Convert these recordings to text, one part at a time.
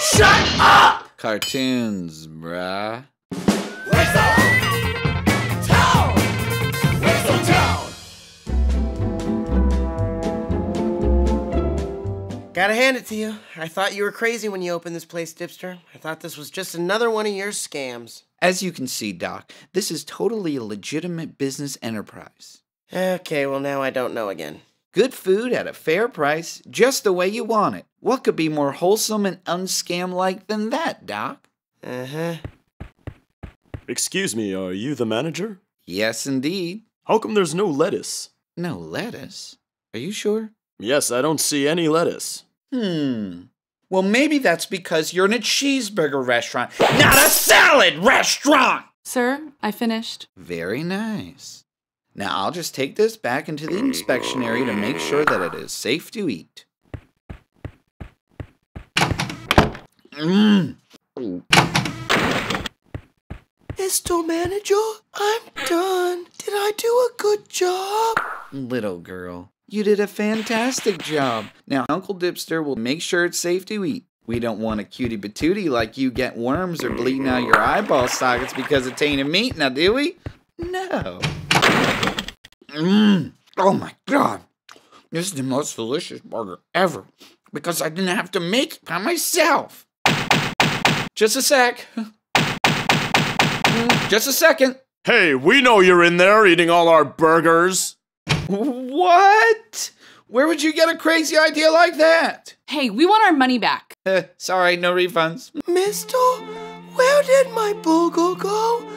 Shut up! Cartoons, bruh. Gotta hand it to you. I thought you were crazy when you opened this place, Dipster. I thought this was just another one of your scams. As you can see, Doc, this is totally a legitimate business enterprise. Okay, well, now I don't know again. Good food at a fair price, just the way you want it. What could be more wholesome and unscam like than that, Doc? Uh huh. Excuse me, are you the manager? Yes, indeed. How come there's no lettuce? No lettuce. Are you sure? Yes, I don't see any lettuce. Hmm. Well, maybe that's because you're in a cheeseburger restaurant, not a salad restaurant! Sir, I finished. Very nice. Now I'll just take this back into the inspection area to make sure that it is safe to eat. Mmm. Mr. Manager, I'm done. Did I do a good job? Little girl, you did a fantastic job. Now Uncle Dipster will make sure it's safe to eat. We don't want a cutie patootie like you get worms or bleeding out your eyeball sockets because of tainted meat, now do we? No. Mmm. Oh my god. This is the most delicious burger ever because I didn't have to make it by myself. Just a sec. Just a second. Hey, we know you're in there eating all our burgers. What? Where would you get a crazy idea like that? Hey, we want our money back. Uh, sorry, no refunds. Mister, where did my burger go?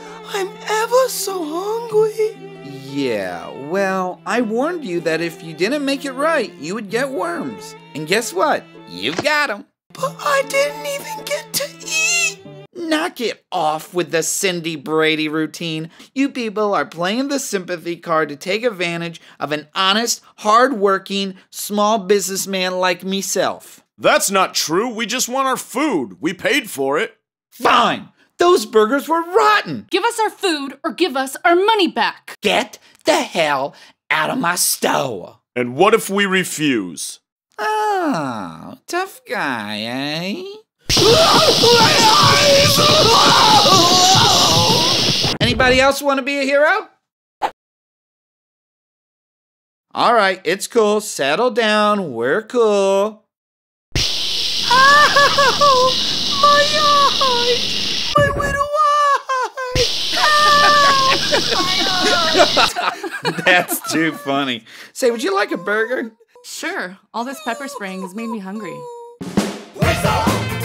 I warned you that if you didn't make it right, you would get worms. And guess what? You've got them. But I didn't even get to eat. Knock it off with the Cindy Brady routine. You people are playing the sympathy card to take advantage of an honest, hard-working, small businessman like myself. That's not true. We just want our food. We paid for it. Fine. Those burgers were rotten. Give us our food or give us our money back. Get the hell out of my store. And what if we refuse? Oh, tough guy, eh? Anybody else want to be a hero? All right, it's cool. Settle down. We're cool. Ow! My eye! My little eye! That's too funny. Say, would you like a burger? Sure, all this pepper spraying has made me hungry. Whistle!